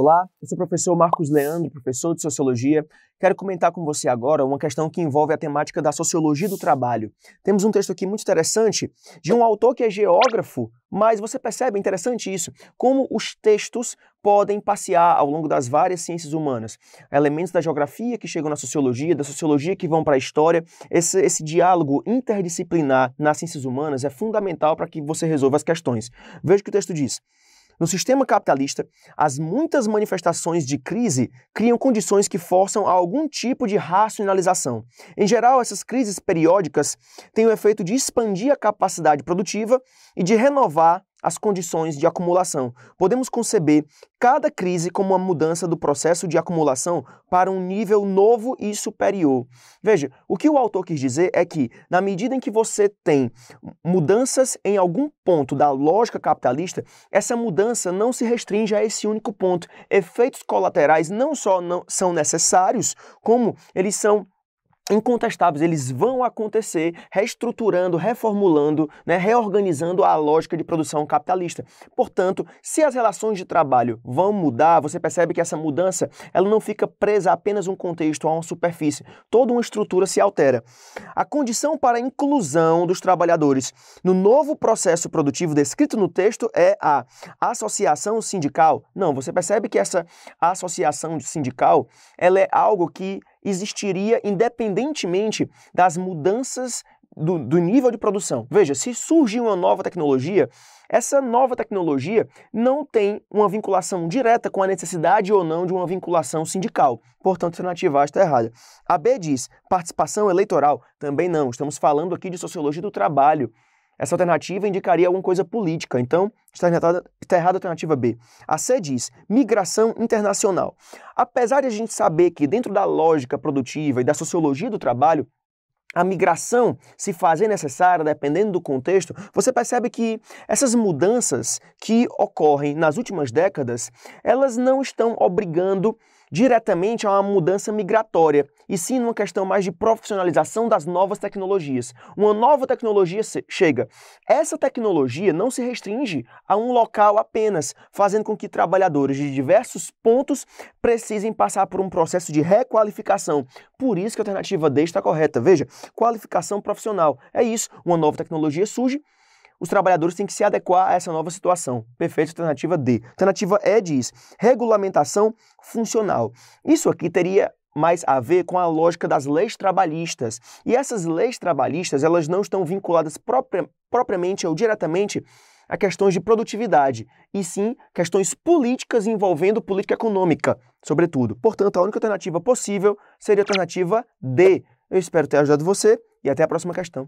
Olá, eu sou o professor Marcos Leandro, professor de Sociologia. Quero comentar com você agora uma questão que envolve a temática da sociologia do trabalho. Temos um texto aqui muito interessante de um autor que é geógrafo, mas você percebe, é interessante isso, como os textos podem passear ao longo das várias ciências humanas. Elementos da geografia que chegam na sociologia, da sociologia que vão para a história. Esse, esse diálogo interdisciplinar nas ciências humanas é fundamental para que você resolva as questões. Veja o que o texto diz. No sistema capitalista, as muitas manifestações de crise criam condições que forçam a algum tipo de racionalização. Em geral, essas crises periódicas têm o efeito de expandir a capacidade produtiva e de renovar as condições de acumulação. Podemos conceber cada crise como uma mudança do processo de acumulação para um nível novo e superior. Veja, o que o autor quis dizer é que, na medida em que você tem mudanças em algum ponto da lógica capitalista, essa mudança não se restringe a esse único ponto. Efeitos colaterais não só não são necessários, como eles são incontestáveis, eles vão acontecer reestruturando, reformulando, né, reorganizando a lógica de produção capitalista. Portanto, se as relações de trabalho vão mudar, você percebe que essa mudança ela não fica presa a apenas um contexto, a uma superfície. Toda uma estrutura se altera. A condição para a inclusão dos trabalhadores no novo processo produtivo descrito no texto é a associação sindical. Não, você percebe que essa associação sindical ela é algo que existiria independentemente das mudanças do, do, nível de produção. Veja, se surge uma nova tecnologia, essa nova tecnologia não tem uma vinculação direta com a necessidade ou não de uma vinculação sindical. Portanto, a alternativa está errada. A B diz participação eleitoral. Também não. Estamos falando aqui de sociologia do trabalho. Essa alternativa indicaria alguma coisa política, então está errada, está errada a alternativa B. A C diz migração internacional. Apesar de a gente saber que dentro da lógica produtiva e da sociologia do trabalho, a migração se fazer necessária, dependendo do contexto, você percebe que essas mudanças que ocorrem nas últimas décadas, elas não estão obrigando diretamente a uma mudança migratória, e sim numa questão mais de profissionalização das novas tecnologias. Uma nova tecnologia chega. Essa tecnologia não se restringe a um local apenas, fazendo com que trabalhadores de diversos pontos precisem passar por um processo de requalificação. Por isso que a alternativa D está correta. Veja, qualificação profissional. É isso, uma nova tecnologia surge, os trabalhadores têm que se adequar a essa nova situação. Perfeito, alternativa D. Alternativa E diz regulamentação funcional. Isso aqui teria mais a ver com a lógica das leis trabalhistas. E essas leis trabalhistas, elas não estão vinculadas propria, propriamente ou diretamente a questões de produtividade, e sim questões políticas envolvendo política econômica, sobretudo. Portanto, a única alternativa possível seria a alternativa D. Eu espero ter ajudado você e até a próxima questão.